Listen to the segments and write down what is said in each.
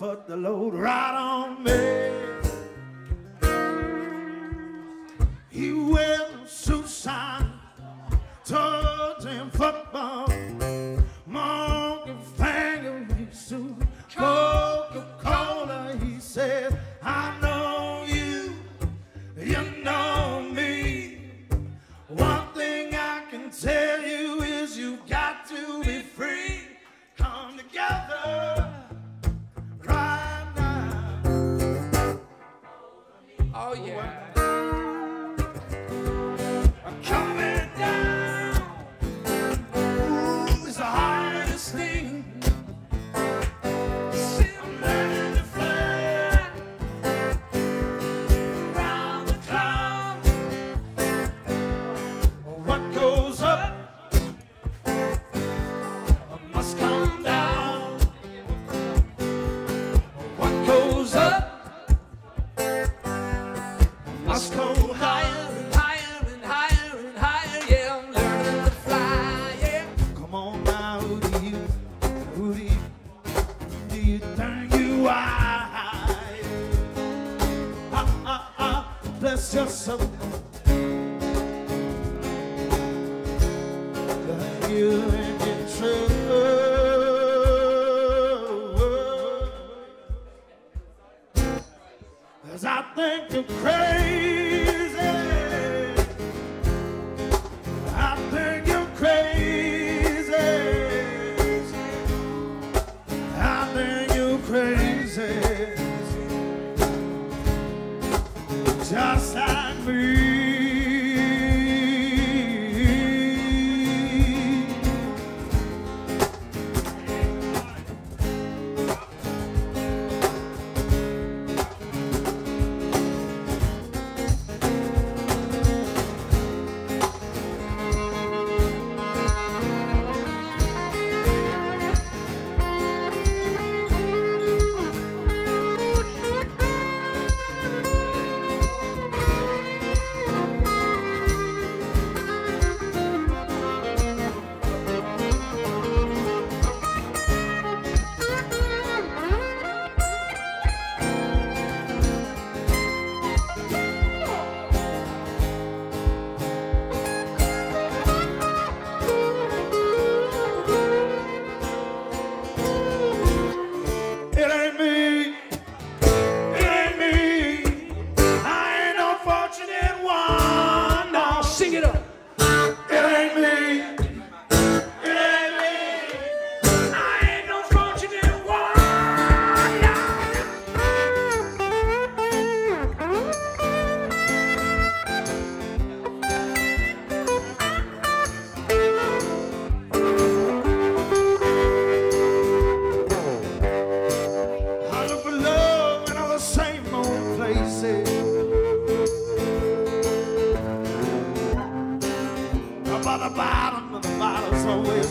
put the load right on me. Oh, yeah. why. Ah, ah, ah, Bless you and your soul. Cause I think you're crazy. just like me.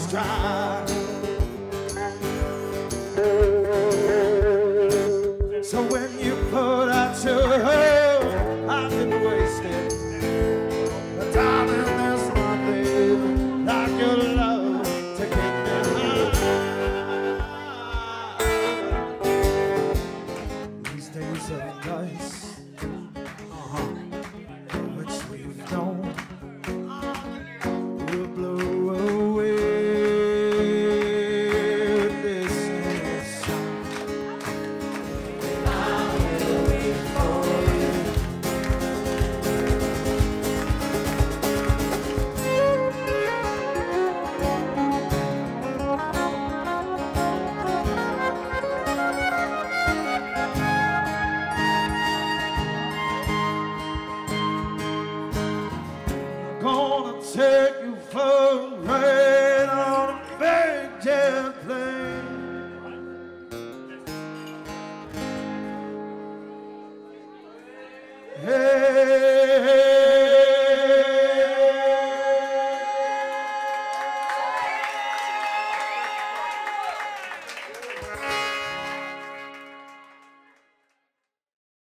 dry.